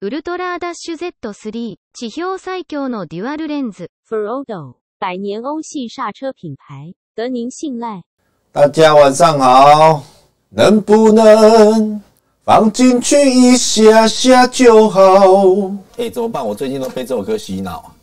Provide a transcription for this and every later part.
ウルトラダッシュ Z3 地表最強のデュアルレンズ。 Ferodo 百年欧系刹车品牌，得您信赖。大家晚上好，能不能放进去一下下就好？哎、怎么办？我最近都被这首歌洗脑啊。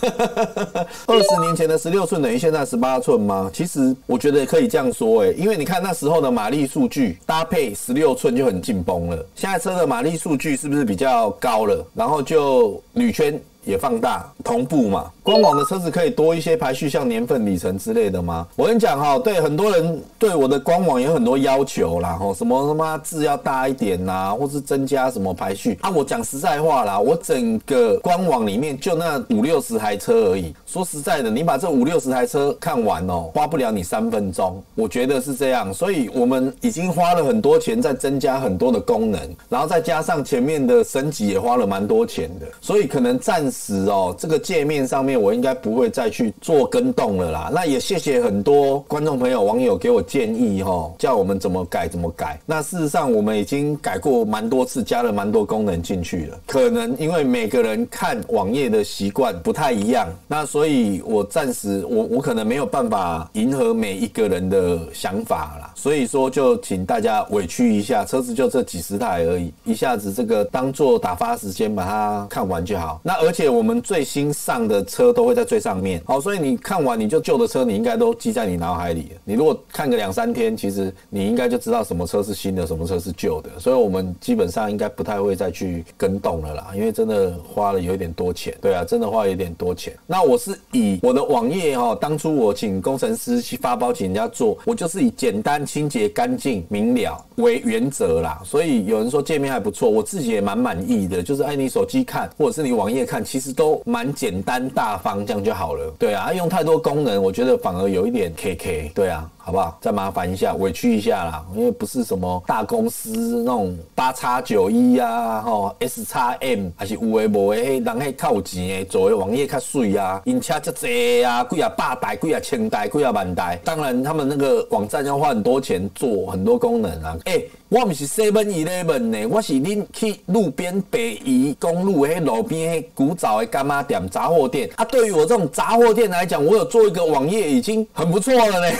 二十年前的十六寸等于现在十八寸吗？其实我觉得可以这样说，哎，因为你看那时候的马力数据搭配十六寸就很紧绷了，现在车的马力数据是不是比较高了？然后就铝圈也放大同步嘛。官网的车子可以多一些排序，像年份、里程之类的吗？我跟你讲哈，对很多人对我的官网有很多要求啦，吼，什么他妈字要大一点呐，或是增加什么排序啊。我讲实在话啦，我整个官网里面就那五六十台台车而已。说实在的，你把这五六十台车看完哦，花不了你三分钟，我觉得是这样。所以我们已经花了很多钱在增加很多的功能，然后再加上前面的升级也花了蛮多钱的，所以可能暂时哦，这个界面上面我应该不会再去做跟动了啦。那也谢谢很多观众朋友、网友给我建议哈，叫我们怎么改怎么改。那事实上我们已经改过蛮多次，加了蛮多功能进去了。可能因为每个人看网页的习惯不太一样，那所以我暂时我我可能没有办法迎合每一个人的想法啦。所以说就请大家委屈一下，车子就这几十台而已，一下子这个当做打发时间把它看完就好。那而且我们最新上的车都会在最上面，好，所以你看完你就旧的车你应该都记在你脑海里。你如果看个两三天，其实你应该就知道什么车是新的，什么车是旧的。所以我们基本上应该不太会再去跟动了啦，因为真的花了有点多钱。对啊，真的花有点多钱。那我是以我的网页哈、当初我请工程师去发包请人家做，我就是以简单、清洁、干净、明了为原则啦。所以有人说界面还不错，我自己也蛮满意的。就是哎，你手机看或者是你网页看，其实都蛮简单大方，这样就好了。对啊，用太多功能，我觉得反而有一点 KK。对啊。好不好？再麻烦一下，委屈一下啦，因为不是什么大公司那种八叉九一啊，吼 S 叉 M，还是有诶无诶，人迄较有钱诶，做诶网页较水啊，因车较济啊，几啊百台，几啊千台，几啊万台。当然，他们那个网站要花很多钱做很多功能啊。诶、我唔是 Seven Eleven 呢，我是恁去路边北宜公路迄路边迄古早的干妈店杂货店啊。对于我这种杂货店来讲，我有做一个网页已经很不错了呢。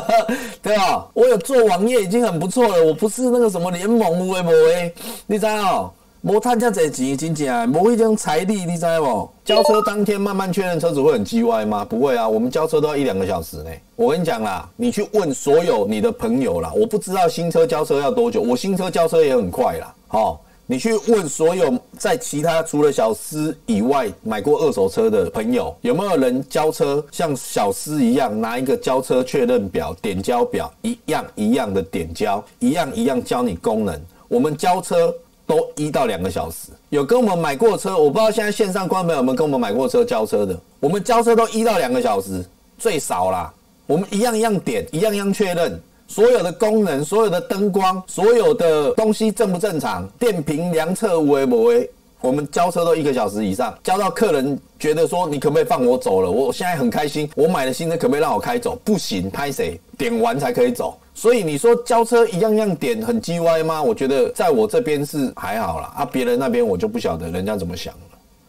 对吧？我有做网页已经很不错了，我不是那个什么联盟有诶无诶，你知道？无赚遮侪钱，真正无迄种财力，你知无？交车当天慢慢确认车子会很叽歪吗？不会啊，我们交车都要一两个小时呢。我跟你讲啦，你去问所有你的朋友啦，我不知道新车交车要多久，我新车交车也很快啦。好、你去问所有在其他除了小司以外买过二手车的朋友，有没有人交车像小司一样拿一个交车确认表、点交表一样一样的点交，一样一样教你功能？我们交车都一到两个小时。有跟我们买过车，我不知道现在线上观众朋友有没有跟我们买过车交车的？我们交车都一到两个小时，最少啦。我们一样一样点，一样一样确认。所有的功能、所有的灯光、所有的东西正不正常？电瓶量测无为不为，我们交车都一个小时以上，交到客人觉得说你可不可以放我走了？我现在很开心，我买了新车，可不可以让我开走？不行，拍谁点完才可以走。所以你说交车一样样点很叽歪吗？我觉得在我这边是还好啦，啊，别人那边我就不晓得人家怎么想了。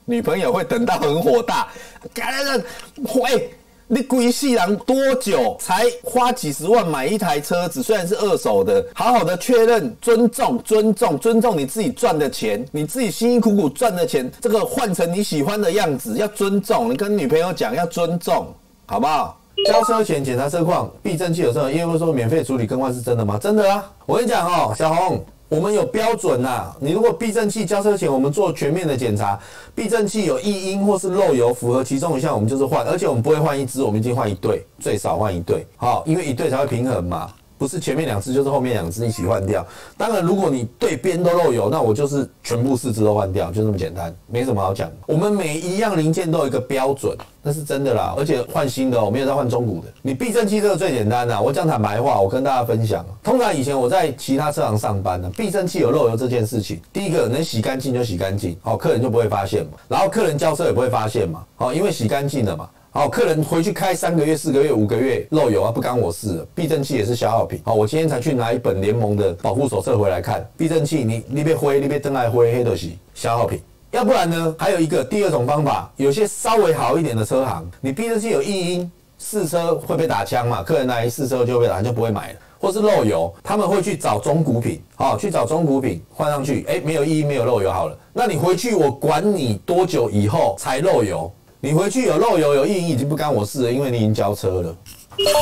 女朋友会等到很火大，感人会。你规世人多久才花几十万买一台车子？虽然是二手的，好好的确认、尊重、尊重、尊重你自己赚的钱，你自己辛辛苦苦赚的钱，这个换成你喜欢的样子，要尊重。你跟女朋友讲要尊重，好不好？交车前检查车况，避震器有时候业务说免费处理更换是真的吗？真的啊！我跟你讲哦，小红。我们有标准呐、你如果避震器交车前我们做全面的检查，避震器有异音或是漏油，符合其中一项我们就是换，而且我们不会换一只，我们已经换一对，最少换一对，好，因为一对才会平衡嘛。不是前面两只就是后面两只一起换掉。当然，如果你对边都漏油，那我就是全部四只都换掉，就这么简单，没什么好讲。我们每一样零件都有一个标准，那是真的啦，而且换新的我，没有在换中古的。你避震器这个最简单啦，我讲坦白话，我跟大家分享。通常以前我在其他车行上班呢，避震器有漏油这件事情，第一个能洗干净就洗干净，好，客人就不会发现嘛。然后客人交车也不会发现嘛，好，因为洗干净了嘛。好，客人回去开三个月、四个月、五个月漏油啊，不干我事。避震器也是消耗品。好，我今天才去拿一本联盟的保护手册回来看，避震器你你别灰，你别灯来灰，黑都是消耗品。要不然呢，还有一个第二种方法，有些稍微好一点的车行，你避震器有异音，试车会被打枪嘛？客人来试车就被打，就不会买了。或是漏油，他们会去找中古品，好，去找中古品换上去，哎，没有异音，没有漏油，好了。那你回去，我管你多久以后才漏油。你回去有漏油有异音已经不干我事了，因为你已经交车了。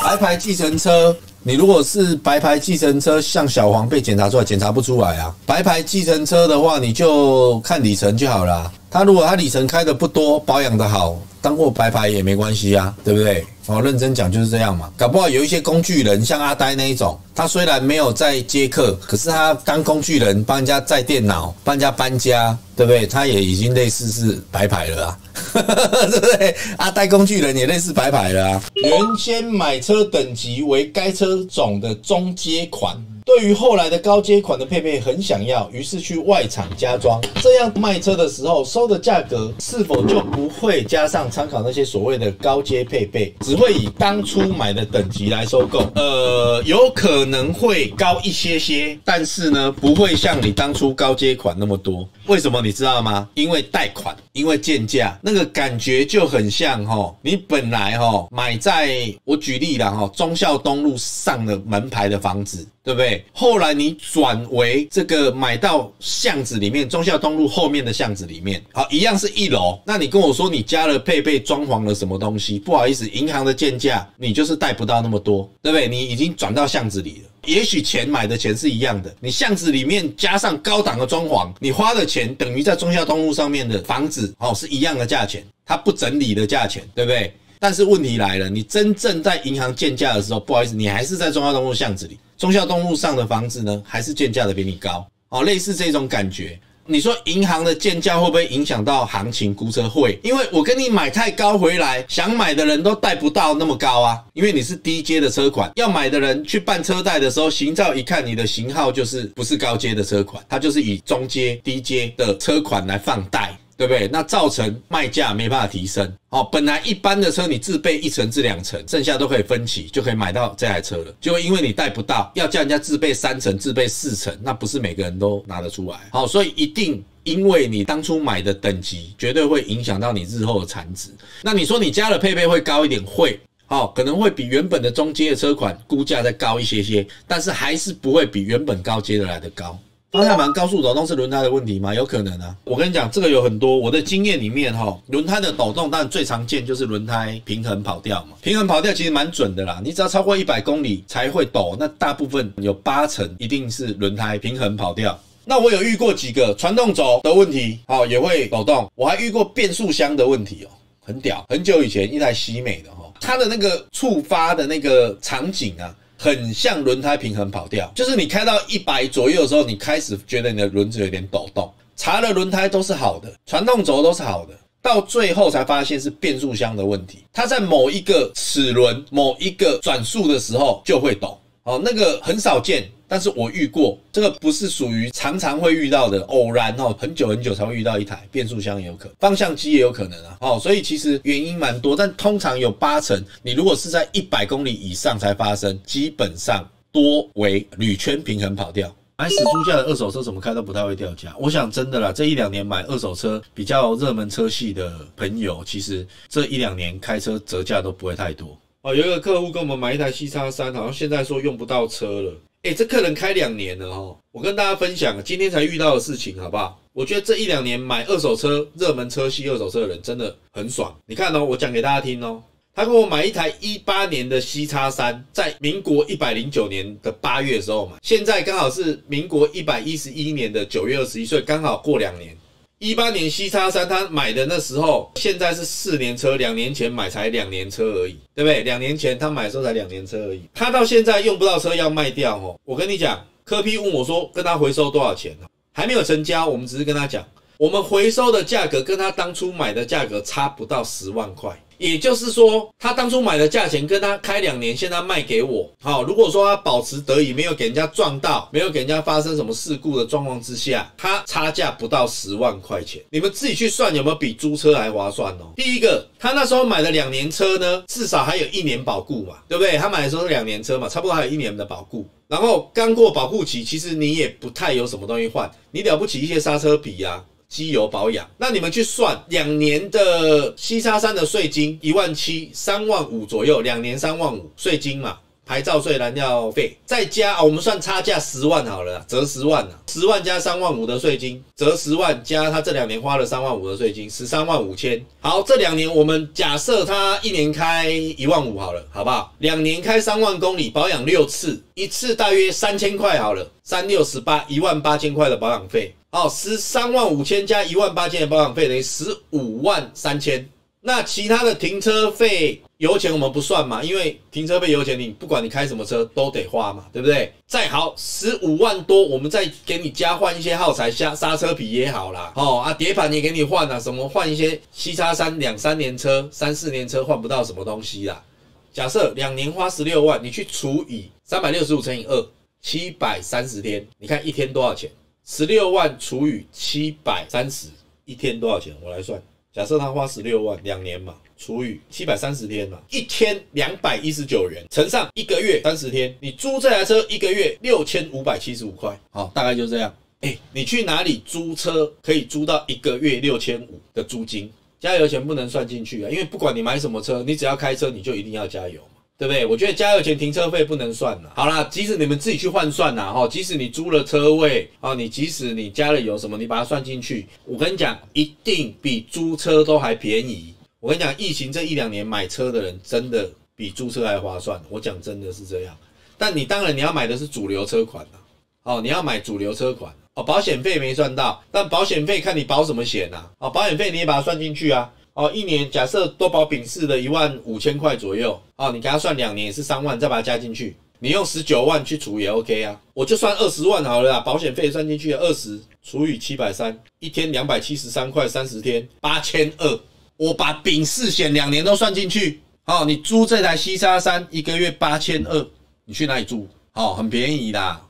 白牌计程车，你如果是白牌计程车，像小黄被检查出来，检查不出来啊。白牌计程车的话，你就看里程就好了。他如果他里程开的不多，保养的好，当过白牌也没关系啊，对不对？哦，认真讲就是这样嘛。搞不好有一些工具人，像阿呆那一种，他虽然没有在接客，可是他当工具人帮人家载电脑，帮人家搬家，对不对？他也已经类似是白牌了啊，对不对？阿呆工具人也类似白牌了啊。原先买车等级为该车种的中阶款。对于后来的高阶款的配备很想要，于是去外厂加装。这样卖车的时候收的价格是否就不会加上参考那些所谓的高阶配备，只会以当初买的等级来收购？呃，有可能会高一些些，但是呢，不会像你当初高阶款那么多。为什么你知道吗？因为贷款，因为贱价，那个感觉就很像哈，你本来哈买在我举例了哈，忠孝东路上的门牌的房子。对不对？后来你转为这个买到巷子里面，忠孝东路后面的巷子里面，好，一样是一楼。那你跟我说你加了配备、装潢了什么东西？不好意思，银行的建价你就是贷不到那么多，对不对？你已经转到巷子里了，也许钱买的钱是一样的，你巷子里面加上高档的装潢，你花的钱等于在中孝东路上面的房子哦是一样的价钱，它不整理的价钱，对不对？但是问题来了，你真正在银行建价的时候，不好意思，你还是在中孝东路巷子里。中孝东路上的房子呢，还是建价的比你高哦，类似这种感觉。你说银行的建价会不会影响到行情估车？会，因为我跟你买太高回来，想买的人都贷不到那么高啊，因为你是低阶的车款，要买的人去办车贷的时候，行照一看你的型号就是不是高阶的车款，它就是以中阶、低阶的车款来放贷。对不对？那造成卖价没办法提升。哦，本来一般的车你自备一层至两层，剩下都可以分期，就可以买到这台车了。就因为你贷不到，要叫人家自备三层、自备四层，那不是每个人都拿得出来。好，所以一定因为你当初买的等级，绝对会影响到你日后的产值。那你说你加了配备会高一点？会，好，可能会比原本的中阶的车款估价再高一些些，但是还是不会比原本高阶的来的高。方向盘高速抖动是轮胎的问题吗？有可能啊。我跟你讲，这个有很多我的经验里面哈，轮胎的抖动，但最常见就是轮胎平衡跑掉嘛。平衡跑掉其实蛮准的啦，你只要超过一百公里才会抖，那大部分有八成一定是轮胎平衡跑掉。那我有遇过几个传动轴的问题，好也会抖动。我还遇过变速箱的问题哦，很屌。很久以前一台西美的哈，它的那个触发的那个场景啊。很像轮胎平衡跑掉，就是你开到一百左右的时候，你开始觉得你的轮子有点抖动。查了轮胎都是好的，传动轴都是好的，到最后才发现是变速箱的问题。它在某一个齿轮、某一个转速的时候就会抖。哦，那个很少见。但是我遇过，这个不是属于常常会遇到的，偶然哦，很久很久才会遇到一台变速箱也有可能，方向机也有可能啊，哦，所以其实原因蛮多，但通常有八成，你如果是在一百公里以上才发生，基本上多为铝圈平衡跑掉。买死猪价的二手车怎么开都不太会掉价，我想真的啦，这一两年买二手车比较热门车系的朋友，其实这一两年开车折价都不会太多。哦，有一个客户跟我们买一台 C 叉三，好像现在说用不到车了。哎，这客人开两年了哦，我跟大家分享今天才遇到的事情，好不好？我觉得这一两年买二手车、热门车系二手车的人真的很爽。你看哦，我讲给大家听哦，他给我买一台一八年的 C 叉三，在民国一百零九年的八月的时候买，现在刚好是民国一百一十一年的九月二十一岁，刚好过两年。一八年 C 叉三，他买的那时候，现在是四年车，两年前买才两年车而已，对不对？两年前他买的时候才两年车而已，他到现在用不到车要卖掉哦。我跟你讲，科批问我说，跟他回收多少钱呢？还没有成交，我们只是跟他讲，我们回收的价格跟他当初买的价格差不到十万块，也就是说，他当初买的价钱跟他开两年，现在卖给我。好，如果说他保持得以，没有给人家撞到，没有给人家发生什么事故的状况之下，他差价不到十万块钱。你们自己去算有没有比租车还划算哦？第一个，他那时候买的两年车呢，至少还有一年保固嘛，对不对？他买的时候是两年车嘛，差不多还有一年的保固。然后刚过保护期，其实你也不太有什么东西换，你了不起一些刹车皮啊。机油保养，那你们去算两年的西沙山的税金一万七三万五左右，两年三万五税金嘛，牌照税、燃料费，再加我们算差价十万好了，折十万了，十万加三万五的税金，折十万加他这两年花了三万五的税金，十三万五千。好，这两年我们假设他一年开一万五好了，好不好？两年开三万公里，保养六次，一次大约三千块好了，三六十八一万八千块的保养费。哦，十三万五千加一万八千的保养费等于十五万三千。那其他的停车费、油钱我们不算嘛，因为停车费、油钱你不管你开什么车都得花嘛，对不对？再好十五万多，我们再给你加换一些耗材，刹刹车皮也好啦。哦啊，碟盘也给你换啊，什么换一些七叉三两三年车、三四年车换不到什么东西啦。假设两年花十六万，你去除以三百六十五乘以二，七百三十天，你看一天多少钱？十六万除以七百三十，一天多少钱？我来算。假设他花十六万两年嘛，除以七百三十天嘛，一天两百一十九元，乘上一个月三十天，你租这台车一个月六千五百七十五块。好，大概就这样。哎，你去哪里租车可以租到一个月六千五的租金？加油钱不能算进去啊，因为不管你买什么车，你只要开车，你就一定要加油。对不对？我觉得加油钱、停车费不能算了。好啦，即使你们自己去换算呐，哈，即使你租了车位啊，你即使你加了油什么，你把它算进去，我跟你讲，一定比租车都还便宜。我跟你讲，疫情这一两年买车的人真的比租车还划算。我讲真的是这样。但你当然你要买的是主流车款呐，哦，你要买主流车款哦，保险费没赚到，但保险费看你保什么险呐，哦，保险费你也把它算进去啊。哦，一年假设多保丙式的一万五千块左右，哦，你给他算两年也是三万，再把它加进去，你用十九万去除也 OK 啊。我就算二十万好了啦，保险费算进去，二十除以七百三，一天两百七十三块，三十天八千二。我把丙式险两年都算进去，哦，你租这台西沙山一个月八千二，你去哪里住？哦，很便宜啦。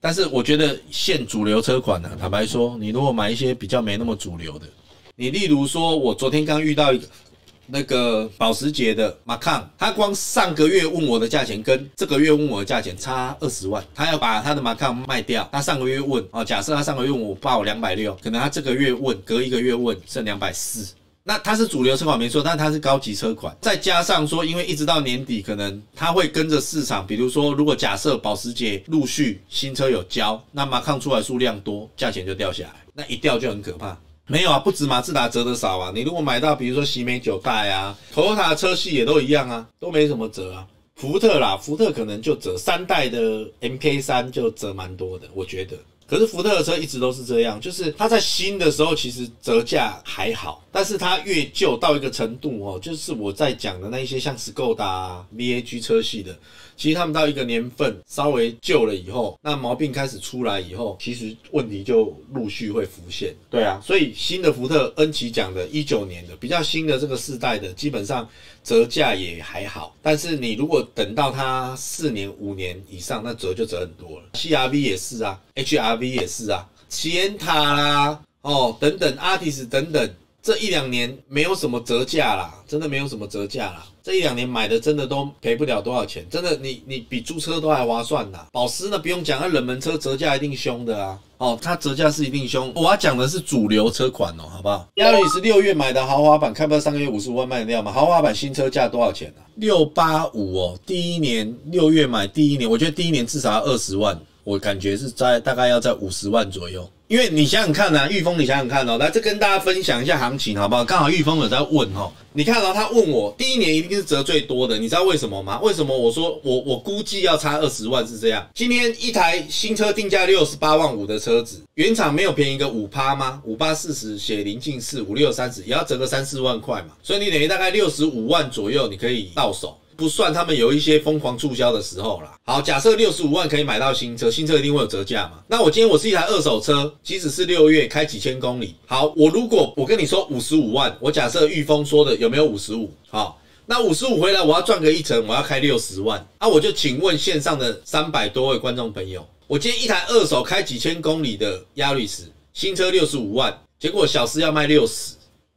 但是我觉得现主流车款呢，坦白说，你如果买一些比较没那么主流的。你例如说，我昨天刚遇到一个那个保时捷的马康，他光上个月问我的价钱跟这个月问我的价钱差二十万，他要把他的马康卖掉。他上个月问哦，假设他上个月问我报两百六，可能他这个月问隔一个月问剩两百四。那它是主流车款没错，但它是高级车款，再加上说，因为一直到年底，可能它会跟着市场，比如说，如果假设保时捷陆续新车有交，那马康出来数量多，价钱就掉下来，那一掉就很可怕。没有啊，不止马自达折的少啊。你如果买到，比如说喜美九代啊，丰塔车系也都一样啊，都没什么折啊。福特啦，福特可能就折三代的 MK 三就折蛮多的，我觉得。可是福特的车一直都是这样，就是它在新的时候其实折价还好，但是它越旧到一个程度哦，就是我在讲的那一些像 Skoda、VAG 车系的。其实他们到一个年份稍微旧了以后，那毛病开始出来以后，其实问题就陆续会浮现。对啊，所以新的福特恩奇讲的，一九年的比较新的这个世代的，基本上折价也还好。但是你如果等到它四年、五年以上，那折就折很多了。CRV 也是啊，HRV 也是啊，奇恩塔啦，哦等等，Artis 等等。这一两年没有什么折价啦，真的没有什么折价啦。这一两年买的真的都赔不了多少钱，真的你你比租车都还划算呐。保时呢不用讲，那冷门车折价一定凶的啊。哦，它折价是一定凶。我要讲的是主流车款哦，好不好？亚里是六月买的豪华版，看不到上个月五十五万卖掉吗？豪华版新车价多少钱啊？六八五哦，第一年六月买，第一年我觉得第一年至少要二十万，我感觉是在大概要在五十万左右。因为你想想看呐，玉峰，你想想看哦，来这跟大家分享一下行情好不好？刚好玉峰有在问哦，你看到他问我，第一年一定是折最多的，你知道为什么吗？为什么我说我我估计要差二十万是这样？今天一台新车定价六十八万五的车子，原厂没有便宜个五趴吗？五八四十写临近四五六三十，也要折个三四万块嘛，所以你等于大概六十五万左右，你可以到手。不算他们有一些疯狂促销的时候啦。好，假设六十五万可以买到新车，新车一定会有折价嘛？那我今天我是一台二手车，即使是六月开几千公里，好，我如果我跟你说五十五万，我假设玉峰说的有没有五十五？好，那五十五回来我要赚个一成，我要开六十万，那我就请问线上的三百多位观众朋友，我今天一台二手开几千公里的亚瑞斯，新车六十五万，结果小四要卖六十。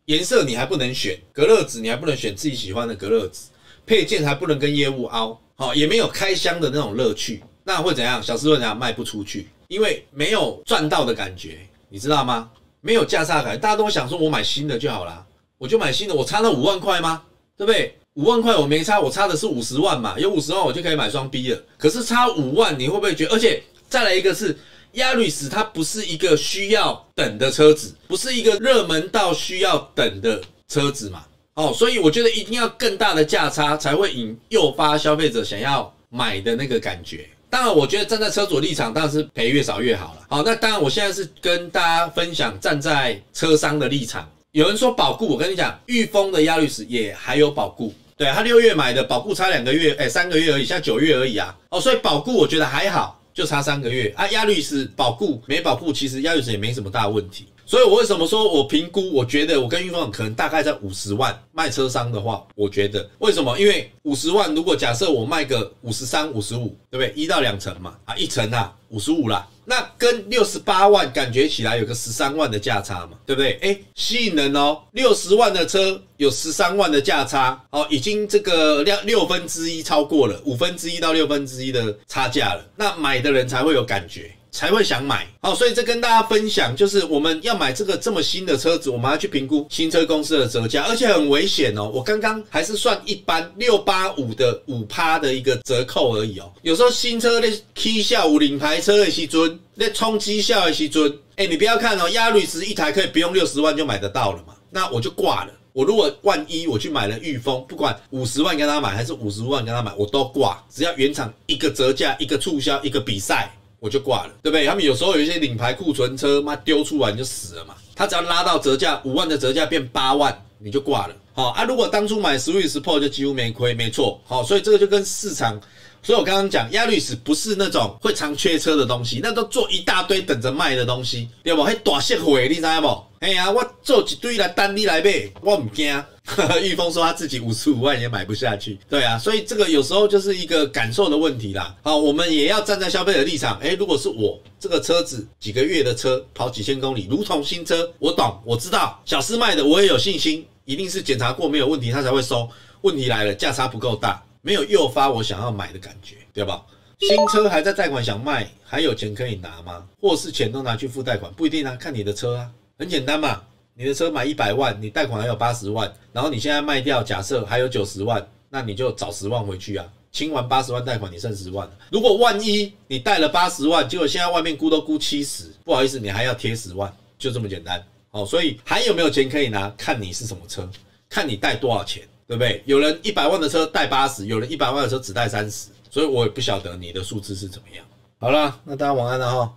颜色你还不能选，隔热纸你还不能选自己喜欢的隔热纸，配件还不能跟业务凹，好也没有开箱的那种乐趣，那会怎样？小师会怎样？卖不出去，因为没有赚到的感觉，你知道吗？没有价差感，大家都想说我买新的就好了，我就买新的，我差那五万块吗？对不对？五万块我没差，我差的是五十万嘛，有五十万我就可以买双 B 了。可是差五万，你会不会觉得？而且再来一个是。亚律斯它不是一个需要等的车子，不是一个热门到需要等的车子嘛？哦，所以我觉得一定要更大的价差才会引诱发消费者想要买的那个感觉。当然，我觉得站在车主立场，当然是赔越少越好了。好，那当然我现在是跟大家分享站在车商的立场。有人说保固，我跟你讲，裕丰的亚律师也还有保固，对他六月买的保固差两个月，哎，三个月而已，现在九月而已啊。哦，所以保固我觉得还好。就差三个月啊！压律师保固没保固，其实压律师也没什么大问题。所以我为什么说我评估？我觉得我跟玉峰可能大概在五十万卖车商的话，我觉得为什么？因为五十万如果假设我卖个五十三、五十五，对不对？一到两成嘛，啊，一成啊，五十五啦。那跟六十八万感觉起来有个十三万的价差嘛，对不对？哎，吸引人哦，六十万的车有十三万的价差，哦，已经这个六六分之一超过了五分之一到六分之一的差价了，那买的人才会有感觉。才会想买，好，所以这跟大家分享，就是我们要买这个这么新的车子，我们要去评估新车公司的折价，而且很危险哦。我刚刚还是算一般六八五的五趴的一个折扣而已哦。有时候新车的 K 下五领牌车的西尊，那冲绩效的西尊，哎，你不要看哦，亚律斯一台可以不用六十万就买得到了嘛，那我就挂了。我如果万一我去买了御风，不管五十万跟他买还是五十万跟他买，我都挂，只要原厂一个折价、一个促销、一个比赛。我就挂了，对不对？他们有时候有一些领牌库存车，妈丢出来你就死了嘛。他只要拉到折价五万的折价变八万，你就挂了。好啊，如果当初买 Swiss Pro 就几乎没亏，没错。好，所以这个就跟市场，所以我刚刚讲亚律师不是那种会常缺车的东西，那都做一大堆等着卖的东西，对不？还大社会，你知不？哎呀，我做一堆来单你来买，我唔惊。玉峰说他自己五十五万也买不下去，对啊，所以这个有时候就是一个感受的问题啦。好，我们也要站在消费者立场。哎，如果是我这个车子几个月的车跑几千公里，如同新车，我懂，我知道小四卖的，我也有信心，一定是检查过没有问题，他才会收。问题来了，价差不够大，没有诱发我想要买的感觉，对吧？新车还在贷款想卖，还有钱可以拿吗？或是钱都拿去付贷款？不一定啊，看你的车啊，很简单嘛。你的车买一百万，你贷款还有八十万，然后你现在卖掉，假设还有九十万，那你就找十万回去啊，清完八十万贷款，你剩十万。如果万一你贷了八十万，结果现在外面估都估七十，不好意思，你还要贴十万，就这么简单。哦，所以还有没有钱可以拿，看你是什么车，看你贷多少钱，对不对？有人一百万的车贷八十，有人一百万的车只贷三十，所以我也不晓得你的数字是怎么样。好了，那大家晚安了哈，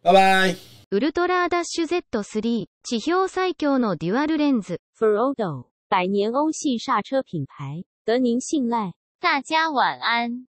拜拜。ウルトラダッシュ Z3 地表最強のデュアルレンズ。Ferodo 百年欧系刹车品牌，得您信赖。大家晚安。